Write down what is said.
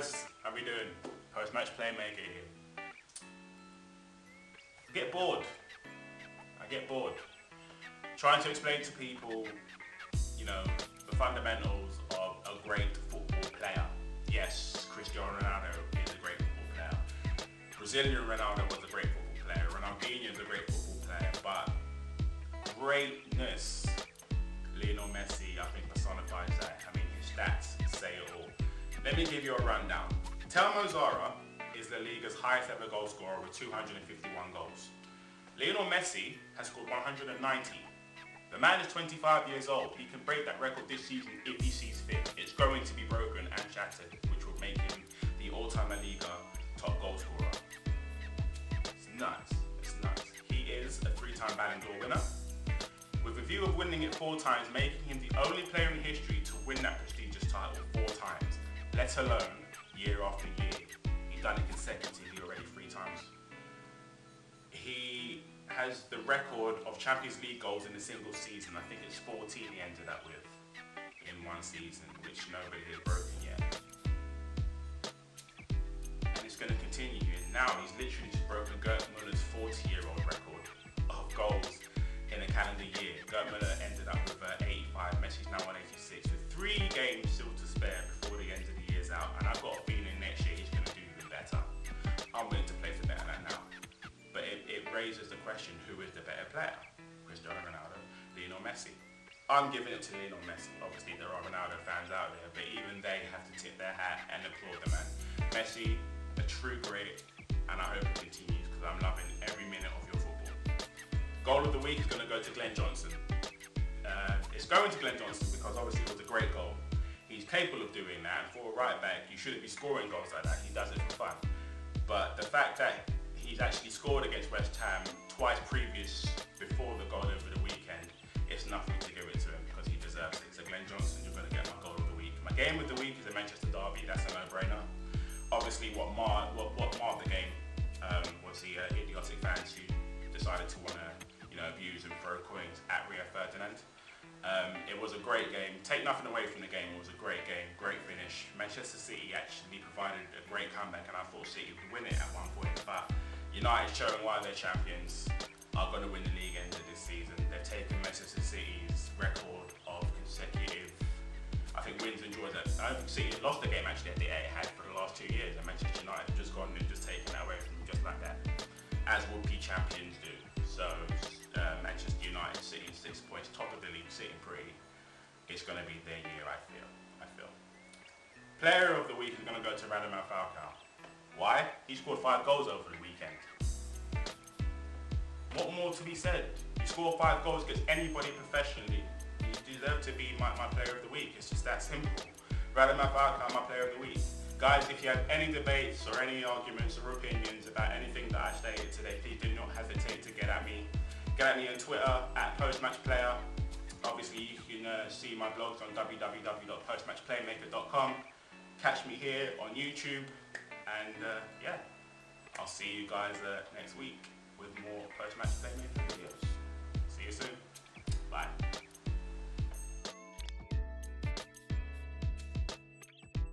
guys, how we doing? Post-match playmaker here. I get bored. I get bored. Trying to explain to people, you know, the fundamentals of a great football player. Yes, Cristiano Ronaldo is a great football player. Brazilian Ronaldo was a great football player. Ronaldinho is a great football player. But greatness, me give you a rundown. Telmo Zarra is the league's highest ever goal scorer with 251 goals. Lionel Messi has scored 190. The man is 25 years old. He can break that record this season if he sees fit. It's going to be broken and shattered, which will make him the all-time La Liga top goal scorer. It's nuts. It's nuts. He is a three-time Ballon d'Or winner, with a view of winning it four times, making him the only player in history to win that prestigious title four times, let alone year after year. He's done it consecutively already three times. He has the record of Champions League goals in a single season. I think it's 14 he ended up with in one season, which nobody has broken yet. And it's going to continue. And now he's literally just broken Gerd question, who is the better player? Cristiano Ronaldo, Lionel Messi. I'm giving it to Lionel Messi. Obviously, there are Ronaldo fans out there, but even they have to tip their hat and applaud the man. Messi, a true great, and I hope it continues because I'm loving every minute of your football. Goal of the week is going to go to Glenn Johnson. Uh, it's going to Glenn Johnson because obviously it was a great goal. He's capable of doing that, for a right back, you shouldn't be scoring goals like that. He does it for fun. But the fact that he's actually scored against West Ham twice previous before the goal over the weekend, it's nothing to give it to him because he deserves it. So Glenn Johnson, you're going to get my goal of the week. My game of the week is a Manchester derby. That's a no-brainer. Obviously, what marred what, what marred the game um, was the uh, idiotic fans who decided to want to, you know, abuse and throw coins at Rio Ferdinand. Um, it was a great game. Take nothing away from the game. It was a great game, great finish. Manchester City actually provided a great comeback, and I thought City would win it at one United showing why they're champions are going to win the league end of this season. They've taken Manchester City's record of consecutive, I think, wins and draws. I think City lost the game actually at the had for the last two years, and Manchester United have just gone and just taken that away from them just like that, as would-be champions do. So uh, Manchester United sitting six points, top of the league, sitting pretty. It's going to be their year, I feel. I feel. Player of the week is going to go to Radamel Falcao. Why? He scored five goals over the. What more to be said? You score five goals against anybody professionally. You deserve to be my, my player of the week. It's just that simple. Radamel Falcao, my player of the week. Guys, if you have any debates or any arguments or opinions about anything that I stated today, please do not hesitate to get at me. Get at me on Twitter at postmatchplayer. Obviously, you can uh, see my blogs on www.postmatchplaymaker.com. Catch me here on YouTube, and uh, yeah, I'll see you guys uh, next week with more post-match playmaker videos.